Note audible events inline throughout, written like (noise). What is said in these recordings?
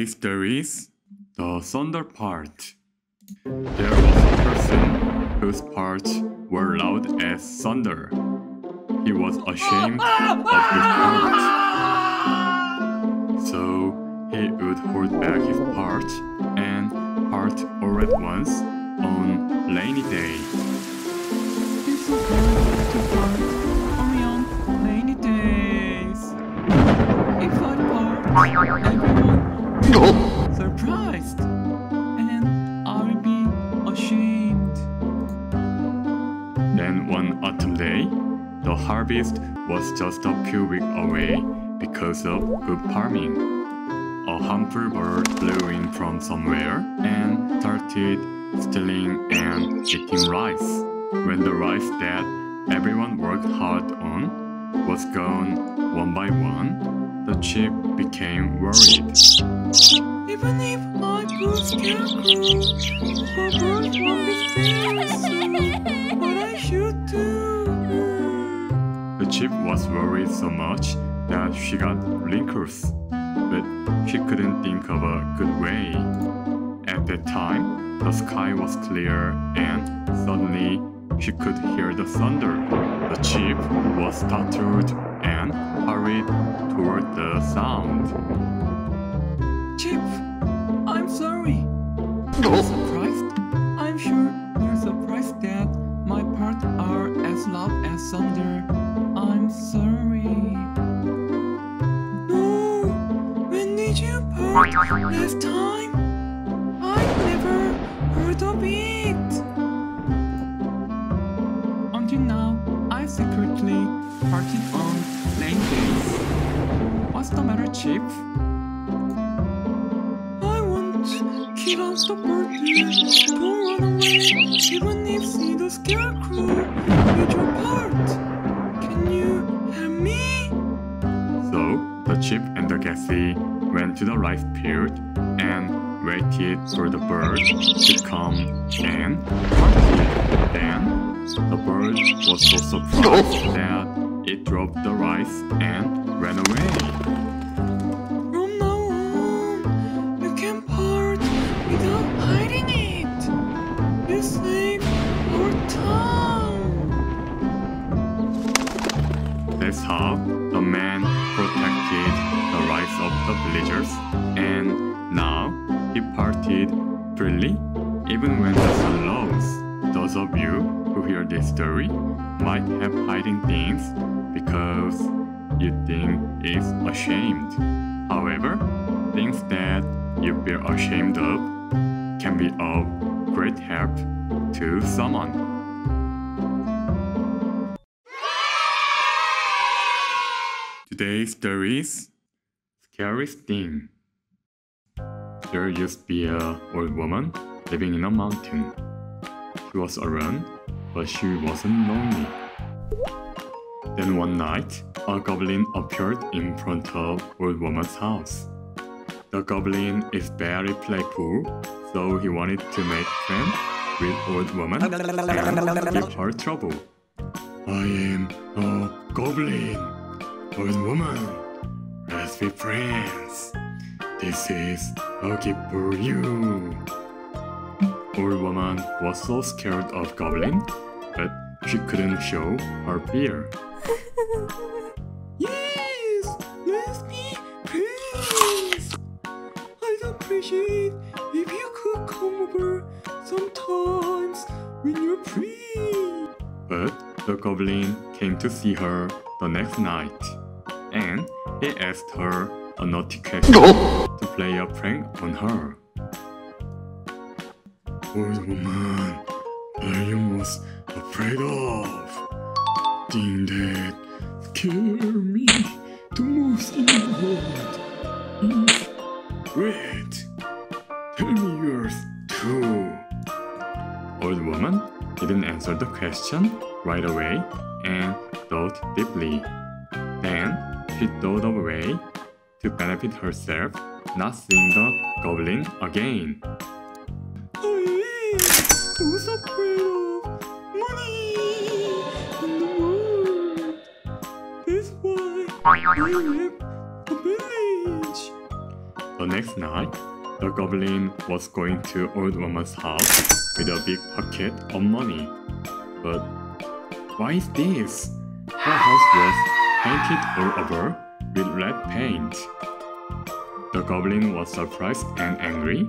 Today's stories The Thunder Fart. There was a person whose parts were loud as thunder. He was ashamed of his parts. So he would hold back his part and part all at once Then one autumn day, the harvest was just a few weeks away because of good farming. A harmful bird flew in from somewhere and started stealing and eating rice. When the rice that everyone worked hard on was gone one by one, the chief became worried. Even if I put scarecrow, the bird won't The chief was worried so much that she got wrinkles, but she couldn't think of a good way. At that time, the sky was clear and suddenly she could hear the thunder. The chief was startled and hurried toward the sound. Chip, I'm sorry. (laughs) last time? I've never heard of it. Until now, I secretly parted on lane days. What's the matter, Chip? I want keep out the birthday. Don't run away, even if see the scarecrow to the rice field and waited for the bird to come and party. Then the bird was so surprised that it dropped the rice and ran away. Villagers, and now he parted freely even when the sun rose. Those of you who hear this story might have hiding things because you think it's ashamed. However, things that you feel ashamed of can be of great help to someone. Today's story is Thing. There used to be an old woman living in a mountain. She was alone, but she wasn't lonely. Then one night, a goblin appeared in front of old woman's house. The goblin is very playful, so he wanted to make friends with old woman and give her trouble. I am a goblin. Old woman, let's be friends. This is gift for you. Old woman was so scared of goblin, but she couldn't show her fear. (laughs) Yes, let's be friends. I'd appreciate if you could come over sometimes when you're free. But the goblin came to see her the next night, and he asked her a naughty question (laughs) to play a prank on her. Old woman, I am most afraid of. Thing that scare me the most in the world is red. Tell me yours too. Old woman didn't answer the question right away and thought deeply. Then she thought of a way to benefit herself not seeing the goblin again. Afraid of money in the world. That's why village. The next night, the goblin was going to old woman's house with a big bucket of money. But why is this? Her house was painted all over with red paint. The goblin was surprised and angry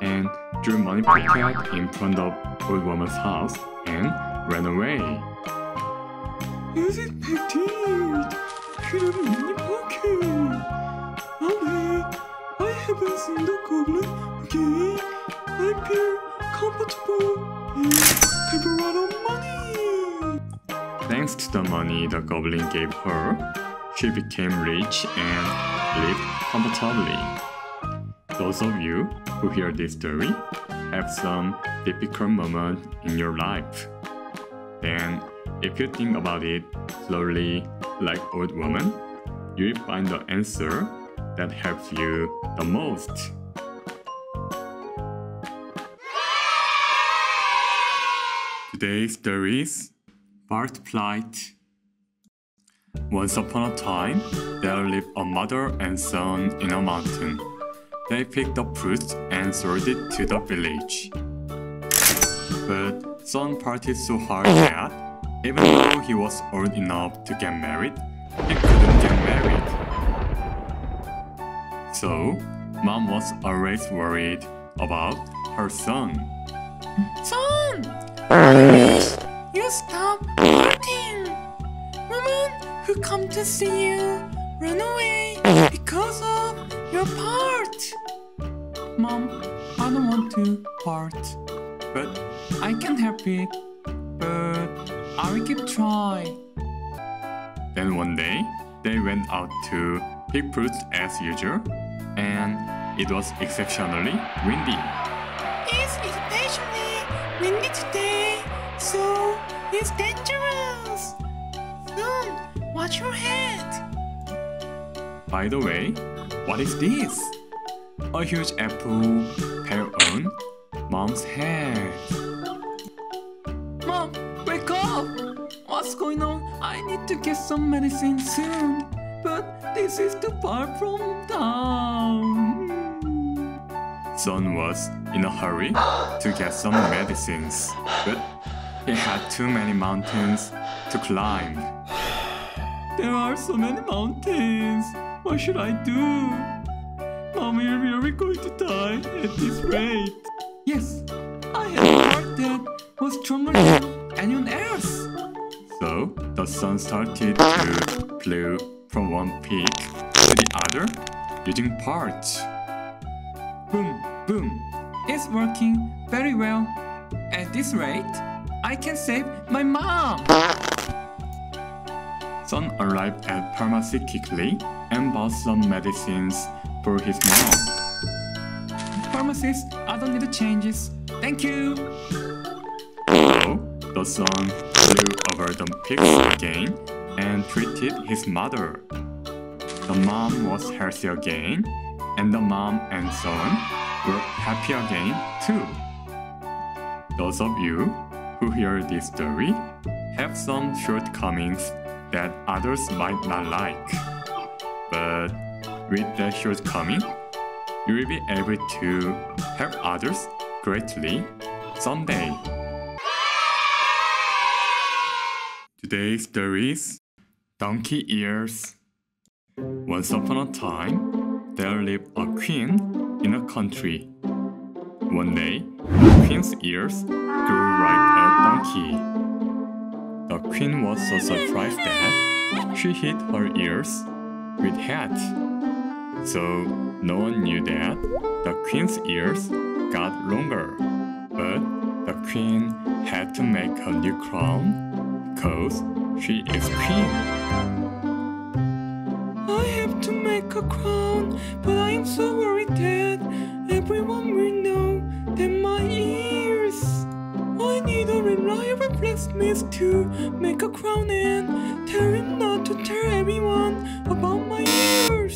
and drew money bucket in front of old woman's house and ran away. Is it painted? Have been pocket. Oh wait, I haven't seen the goblin again. I feel comfortable and have Thanks to the money the goblin gave her, she became rich and lived comfortably. Those of you who hear this story have some difficult moment in your life. Then, if you think about it slowly, like old woman, you will find the answer that helps you the most. Today's story is Fart Flight. Once upon a time, there lived a mother and son in a mountain. They picked up fruits and sold it to the village. But son partied so hard that even though he was old enough to get married, he couldn't get married. So, mom was always worried about her son. Son, (laughs) please, you stop fighting. Who come to see you run away because of your part. Mom, I don't want to part, But I can help it. But I will keep trying. then one day, they went out to pick fruits as usual, and it was exceptionally windy. It's especially windy today, so it's dangerous. Son, watch your head. By the way, what is this? A huge apple fell on mom's head. Mom, wake up! What's going on? I need to get some medicine soon. But this is too far from town. Son was in a hurry to get some medicines, but he had too many mountains to climb. There are so many mountains. What should I do? Mommy, we're really going to die at this rate. Yes, I have a heart that was stronger than anyone else. So the sun started to flew from one peak to the other using parts. Boom, boom. It's working very well. At this rate, I can save my mom. Son arrived at pharmacy quickly and bought some medicines for his mom. Pharmacist, I don't need the changes. Thank you. So the son flew over the peaks again and treated his mother. The mom was healthy again, and the mom and son were happy again too. Those of you who hear this story have some shortcomings that others might not like. But with that shortcoming, you will be able to help others greatly someday. Today's story is Donkey Ears. Once upon a time, there lived a queen in a country. One day, the queen's ears grew like a donkey. The queen was so surprised that she hid her ears with hat. So no one knew that the queen's ears got longer. But the queen had to make a new crown because she is queen. I have to make a crown, but I am so worried that everyone will know that my ears. Blacksmith to make a crown and tell him not to tell everyone about my ears.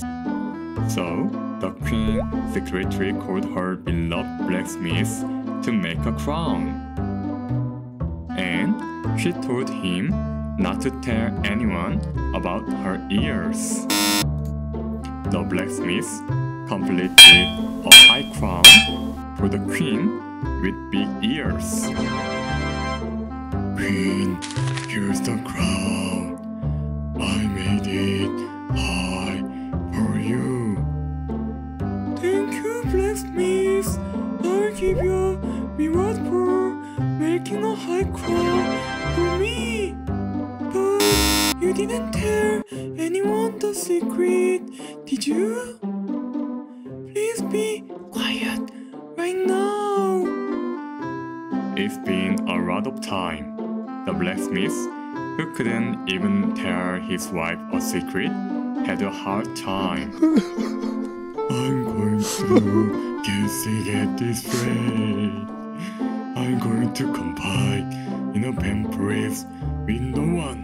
So the queen secretly called her beloved blacksmith to make a crown. And she told him not to tell anyone about her ears. The blacksmith completed a high crown for the queen with big ears. Queen, here's the crown. I made it high for you. Thank you, blacksmith. I'll give you reward for making a high crown for me. But you didn't tell anyone the secret, did you? Please be quiet right now. It's been a lot of time. The blacksmith, who couldn't even tell his wife a secret, had a hard time. (laughs) I'm going to get sick at this rate. I'm going to compete in a vampires with no one.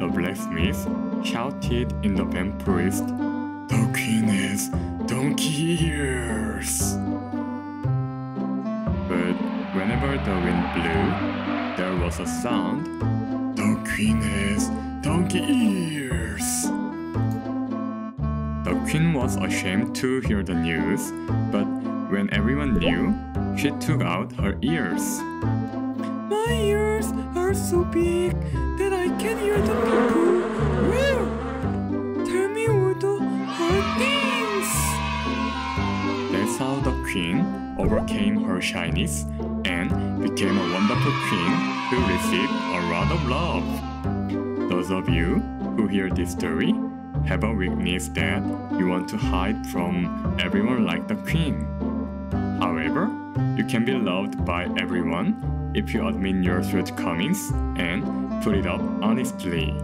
The blacksmith shouted in the vampires, The queen has donkey ears. But whenever the wind blew, there was a sound. The queen has donkey ears. The queen was ashamed to hear the news, but when everyone knew, she took out her ears. My ears are so big that I can hear the people. Well, tell me all the hard things. That's how the queen overcame her shyness and became a wonderful queen who received a lot of love. Those of you who hear this story have a weakness that you want to hide from everyone like the queen. However, you can be loved by everyone if you admit your shortcomings and put it up honestly.